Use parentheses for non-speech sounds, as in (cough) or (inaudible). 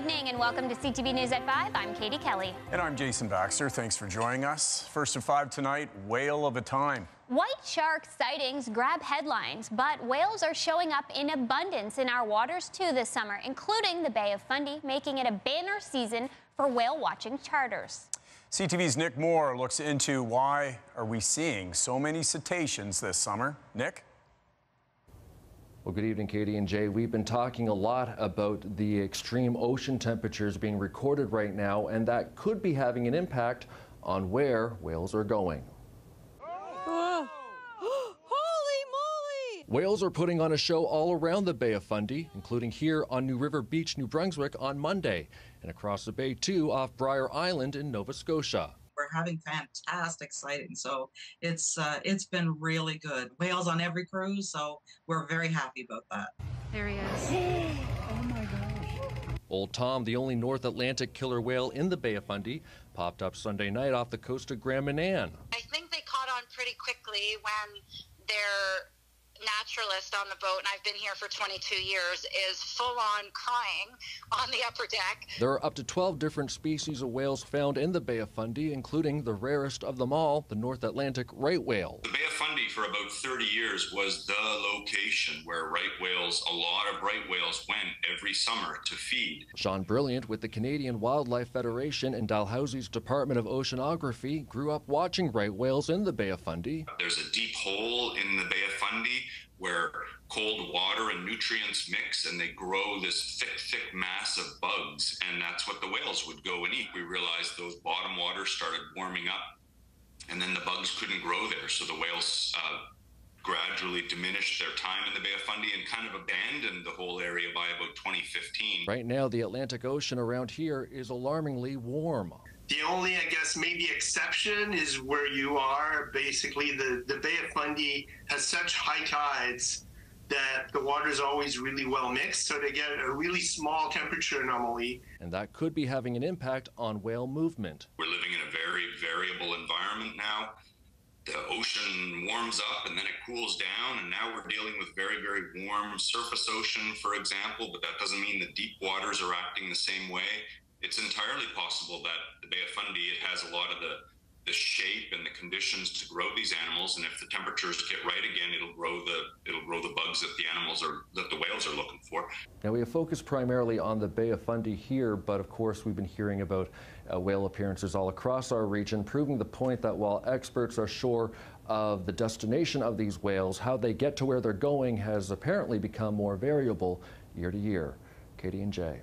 evening and welcome to CTV News at 5. I'm Katie Kelly. And I'm Jason Baxter. Thanks for joining us. First at 5 tonight, whale of a time. White shark sightings grab headlines, but whales are showing up in abundance in our waters too this summer, including the Bay of Fundy, making it a banner season for whale watching charters. CTV's Nick Moore looks into why are we seeing so many cetaceans this summer. Nick? Well, good evening, Katie and Jay. We've been talking a lot about the extreme ocean temperatures being recorded right now, and that could be having an impact on where whales are going. (gasps) Holy moly! Whales are putting on a show all around the Bay of Fundy, including here on New River Beach, New Brunswick on Monday, and across the bay too off Brier Island in Nova Scotia having fantastic sighting. So it's uh, it's been really good. Whales on every cruise, so we're very happy about that. There he is. (gasps) oh my gosh. Old Tom, the only North Atlantic killer whale in the Bay of Fundy, popped up Sunday night off the coast of Grand Manan. I think they caught on pretty quickly when their naturalist on the boat, and I've been here for 22 years, is full on crying on the upper deck. There are up to 12 different species of whales found in the Bay of Fundy, including the rarest of them all, the North Atlantic right whale. The Bay of Fundy for about 30 years was the location where right whales, a lot of right whales went every summer to feed. Sean Brillant with the Canadian Wildlife Federation and Dalhousie's Department of Oceanography grew up watching right whales in the Bay of Fundy. There's a deep hole in the Bay of Fundy where cold water and nutrients mix and they grow this thick, thick mass of bugs. And that's what the whales would go and eat. We realized those bottom waters started warming up and then the bugs couldn't grow there. So the whales uh, gradually diminished their time in the Bay of Fundy and kind of abandoned the whole area by about 2015. Right now, the Atlantic Ocean around here is alarmingly warm. The only, I guess, maybe exception is where you are. Basically, the, the Bay of Fundy has such high tides that the water is always really well mixed, so they get a really small temperature anomaly. And that could be having an impact on whale movement. We're living in a very variable environment now. The ocean warms up and then it cools down, and now we're dealing with very, very warm surface ocean, for example, but that doesn't mean the deep waters are acting the same way it's entirely possible that the Bay of Fundy it has a lot of the the shape and the conditions to grow these animals and if the temperatures get right again it'll grow the it'll grow the bugs that the animals are that the whales are looking for. Now we have focused primarily on the bay of fundy here but of course we've been hearing about uh, whale appearances all across our region proving the point that while experts are sure of the destination of these whales how they get to where they're going has apparently become more variable year to year. Katie and jay